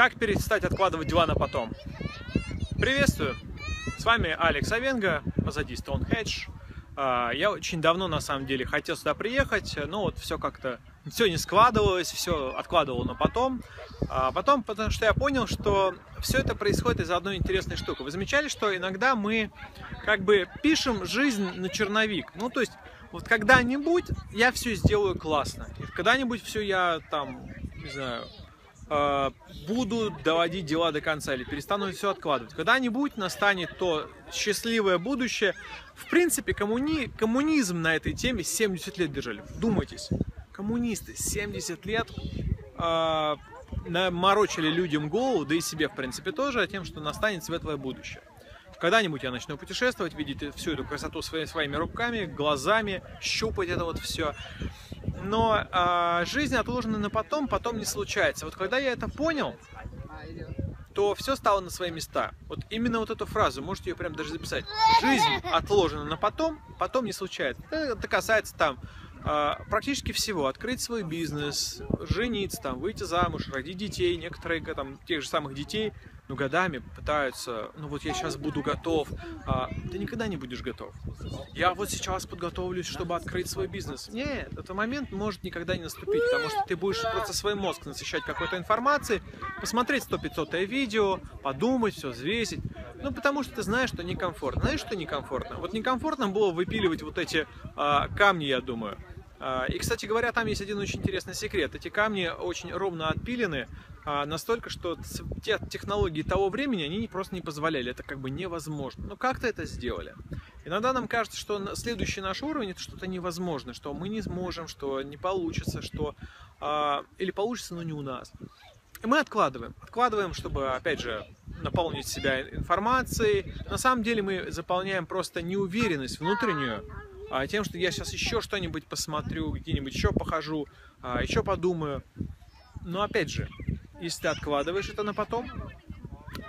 Как перестать откладывать дела на потом? Приветствую! С вами Алекс Авенга, позади Stonehenge. А, я очень давно, на самом деле, хотел сюда приехать, но вот все как-то, все не складывалось, все откладывал на потом. А потом, потому что я понял, что все это происходит из-за одной интересной штуки. Вы замечали, что иногда мы как бы пишем жизнь на черновик? Ну, то есть, вот когда-нибудь я все сделаю классно. Когда-нибудь все я там, не знаю, Э, буду доводить дела до конца или перестану все откладывать. Когда-нибудь настанет то счастливое будущее. В принципе, коммуни... коммунизм на этой теме 70 лет держали. Думайтесь, коммунисты 70 лет э, морочили людям голову, да и себе, в принципе, тоже, тем, что настанет светлое будущее. Когда-нибудь я начну путешествовать, видеть всю эту красоту своими, своими руками, глазами, щупать это вот все но а, жизнь отложена на потом, потом не случается. Вот когда я это понял, то все стало на свои места. Вот именно вот эту фразу, можете ее прям даже записать. Жизнь отложена на потом, потом не случается. Это касается там практически всего. Открыть свой бизнес, жениться, там, выйти замуж, родить детей. Некоторые там, тех же самых детей ну, годами пытаются, ну вот я сейчас буду готов, а, ты никогда не будешь готов. Я вот сейчас подготовлюсь, чтобы открыть свой бизнес. Нет, этот момент может никогда не наступить, потому что ты будешь просто свой мозг насыщать какой-то информацией, посмотреть 100-500 видео, подумать, все взвесить. Ну, потому что ты знаешь, что некомфортно. Знаешь, что некомфортно? Вот некомфортно было выпиливать вот эти а, камни, я думаю. А, и, кстати говоря, там есть один очень интересный секрет. Эти камни очень ровно отпилены, а, настолько, что те технологии того времени, они просто не позволяли. Это как бы невозможно. Но как-то это сделали. Иногда нам кажется, что следующий наш уровень это что-то невозможное, что мы не сможем, что не получится, что а, или получится, но не у нас. И мы откладываем. Откладываем, чтобы, опять же, наполнить себя информацией. На самом деле мы заполняем просто неуверенность внутреннюю, тем, что я сейчас еще что-нибудь посмотрю, где-нибудь еще похожу, а, еще подумаю. Но опять же, если ты откладываешь это на потом,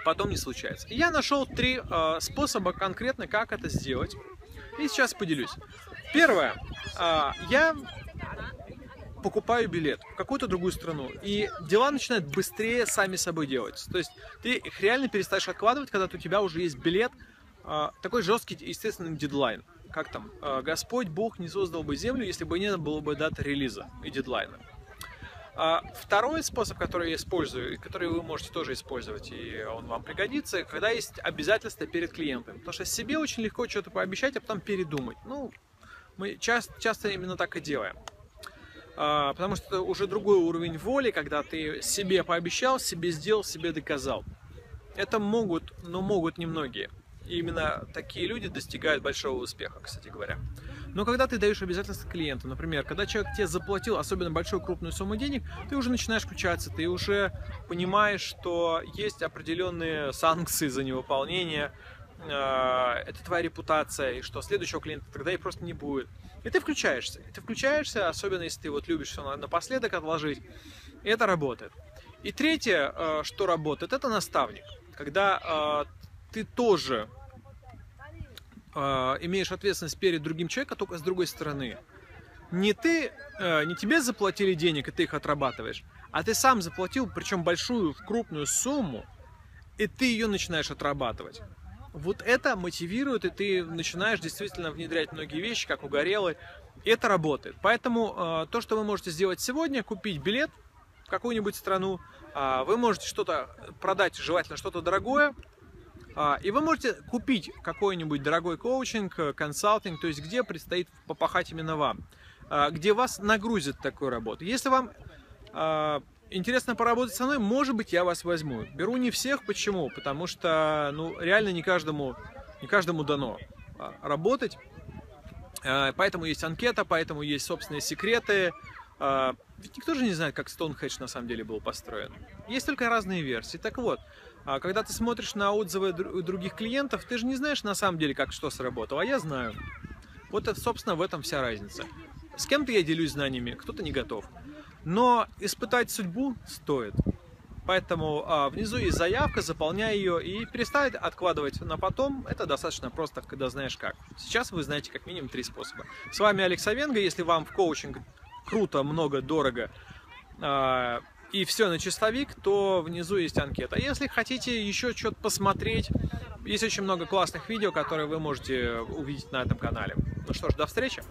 потом не случается. я нашел три а, способа конкретно, как это сделать. И сейчас поделюсь. Первое. Я покупаю билет в какую-то другую страну, и дела начинают быстрее сами собой делать. То есть ты их реально перестаешь откладывать, когда у тебя уже есть билет, такой жесткий, естественный дедлайн как там, э, Господь Бог не создал бы землю, если бы не было бы даты релиза и дедлайна. А второй способ, который я использую, который вы можете тоже использовать, и он вам пригодится, когда есть обязательства перед клиентом. Потому что себе очень легко что-то пообещать, а потом передумать. Ну, мы часто, часто именно так и делаем. А, потому что это уже другой уровень воли, когда ты себе пообещал, себе сделал, себе доказал. Это могут, но могут немногие. И именно такие люди достигают большого успеха, кстати говоря. Но когда ты даешь обязательства клиенту, например, когда человек тебе заплатил особенно большую крупную сумму денег, ты уже начинаешь включаться, ты уже понимаешь, что есть определенные санкции за невыполнение, э, это твоя репутация, и что следующего клиента тогда и просто не будет. И ты включаешься. И ты включаешься, особенно если ты вот любишь все напоследок отложить. И это работает. И третье, э, что работает, это наставник. Когда э, ты тоже э, имеешь ответственность перед другим человеком, только с другой стороны. Не ты, э, не тебе заплатили денег, и ты их отрабатываешь, а ты сам заплатил, причем большую, крупную сумму, и ты ее начинаешь отрабатывать. Вот это мотивирует, и ты начинаешь действительно внедрять многие вещи, как угорелый. И это работает. Поэтому э, то, что вы можете сделать сегодня, купить билет в какую-нибудь страну, э, вы можете что-то продать, желательно что-то дорогое, а, и вы можете купить какой-нибудь дорогой коучинг, э, консалтинг, то есть где предстоит попахать именно вам, а, где вас нагрузят такой работу. Если вам а, интересно поработать со мной, может быть, я вас возьму. Беру не всех, почему? Потому что, ну, реально не каждому, не каждому дано работать. Поэтому есть анкета, поэтому есть собственные секреты. Ведь никто же не знает, как Stonehenge на самом деле был построен. Есть только разные версии. Так вот, а когда ты смотришь на отзывы других клиентов, ты же не знаешь на самом деле, как что сработало, а я знаю. Вот, собственно, в этом вся разница. С кем-то я делюсь знаниями, кто-то не готов. Но испытать судьбу стоит. Поэтому а, внизу есть заявка, заполняй ее и перестать откладывать на потом. Это достаточно просто, когда знаешь как. Сейчас вы знаете как минимум три способа. С вами Алекс Авенга. Если вам в коучинг круто, много, дорого, а, и все на чистовик, то внизу есть анкета. Если хотите еще что-то посмотреть, есть очень много классных видео, которые вы можете увидеть на этом канале. Ну что ж, до встречи!